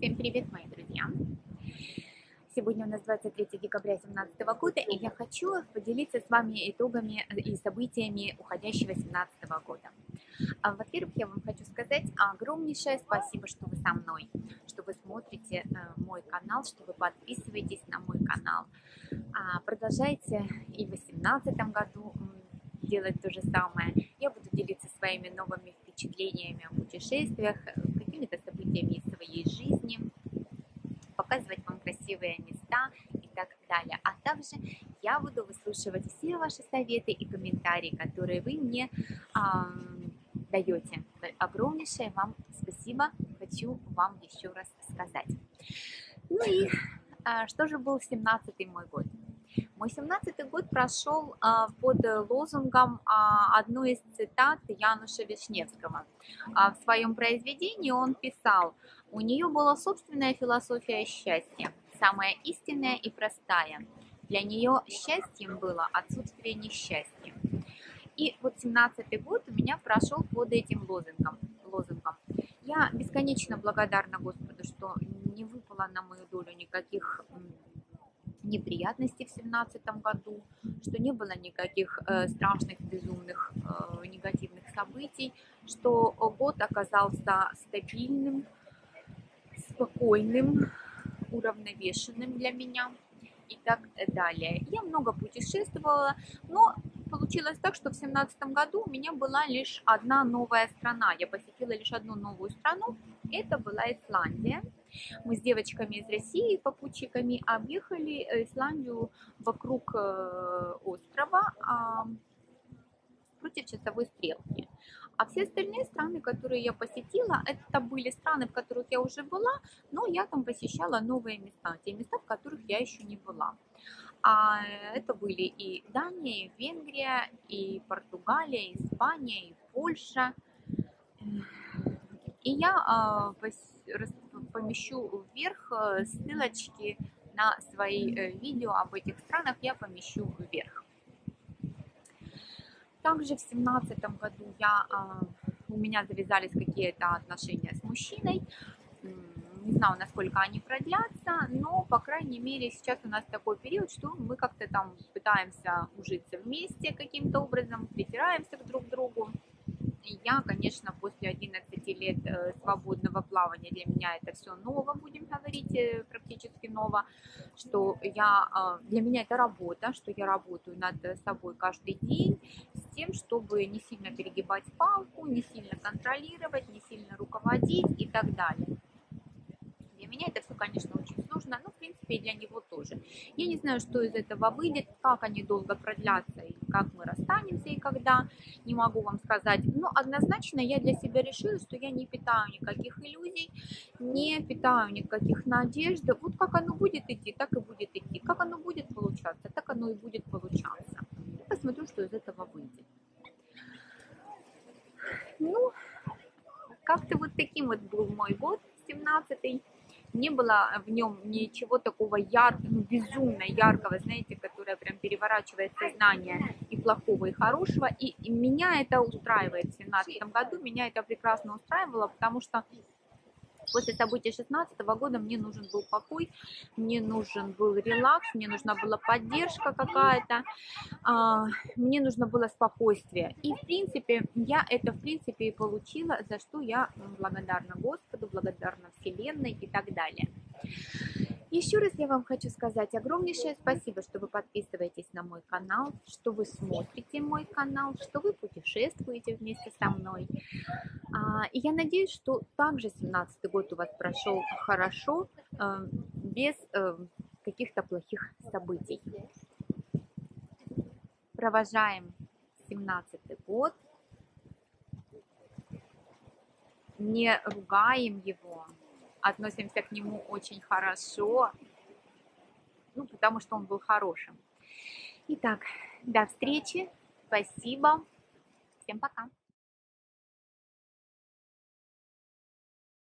Всем привет, мои друзья! Сегодня у нас 23 декабря 2017 года, и я хочу поделиться с вами итогами и событиями уходящего 2017 года. А, во-первых, я вам хочу сказать огромнейшее спасибо, что вы со мной, что вы смотрите э, мой канал, что вы подписываетесь на мой канал. А, продолжайте и в 2018 году делать то же самое. Я буду делиться своими новыми впечатлениями о путешествиях, какими-то событиями из своей жизни, показывать вам красивые места и так далее. А также я буду выслушивать все ваши советы и комментарии, которые вы мне эм, даете. Огромнейшее вам спасибо, хочу вам еще раз сказать. Ну и э, что же был 17-й мой год? Мой 17-й год прошел а, под лозунгом а, одной из цитат Януша Вишневского. А, в своем произведении он писал, у нее была собственная философия счастья, самая истинная и простая. Для нее счастьем было отсутствие несчастья. И вот 17-й год у меня прошел под этим лозунгом. лозунгом. Я бесконечно благодарна Господу, что не выпало на мою долю никаких неприятностей в 2017 году, что не было никаких э, страшных, безумных, э, негативных событий, что год оказался стабильным, спокойным, уравновешенным для меня и так далее. Я много путешествовала, но получилось так, что в 2017 году у меня была лишь одна новая страна. Я посетила лишь одну новую страну, это была Исландия. Мы с девочками из России, попутчиками, объехали Исландию вокруг э, острова против часовой стрелки. А все остальные страны, которые я посетила, это были страны, в которых я уже была, но я там посещала новые места, те места, в которых я еще не была. А это были и Дания, и Венгрия, и Португалия, и Испания, и Польша. И я а, помещу вверх э, ссылочки на свои э, видео об этих странах, я помещу вверх. Также в семнадцатом году я, а, у меня завязались какие-то отношения с мужчиной. Не знаю, насколько они продлятся, но, по крайней мере, сейчас у нас такой период, что мы как-то там пытаемся ужиться вместе каким-то образом, притираемся друг к другу я, конечно, после 11 лет э, свободного плавания, для меня это все ново, будем говорить, э, практически ново, что я, а, для меня это работа, что я работаю над собой каждый день с тем, чтобы не сильно перегибать палку, не сильно контролировать, не сильно руководить и так далее. Меня это все, конечно, очень сложно, но, в принципе, и для него тоже. Я не знаю, что из этого выйдет, как они долго продлятся и как мы расстанемся и когда, не могу вам сказать. Но однозначно я для себя решила, что я не питаю никаких иллюзий, не питаю никаких надежд. Вот как оно будет идти, так и будет идти. Как оно будет получаться, так оно и будет получаться. Посмотрю, что из этого выйдет. Ну, как-то вот таким вот был мой год, 17-й не было в нем ничего такого яркого, ну, безумно яркого, знаете, которое прям переворачивает сознание и плохого, и хорошего. И, и меня это устраивает в 2017 году, меня это прекрасно устраивало, потому что После событий 16 года мне нужен был покой, мне нужен был релакс, мне нужна была поддержка какая-то, а, мне нужно было спокойствие. И, в принципе, я это, в принципе, и получила, за что я благодарна Господу, благодарна Вселенной и так далее. Еще раз я вам хочу сказать огромнейшее спасибо, что вы подписываетесь на мой канал, что вы смотрите мой канал, что вы путешествуете вместе со мной. А, и я надеюсь, что также 17 год у вас прошел хорошо, э, без э, каких-то плохих событий. Провожаем 17 год, не ругаем его, относимся к нему очень хорошо, ну, потому что он был хорошим. Итак, до встречи, спасибо, всем пока.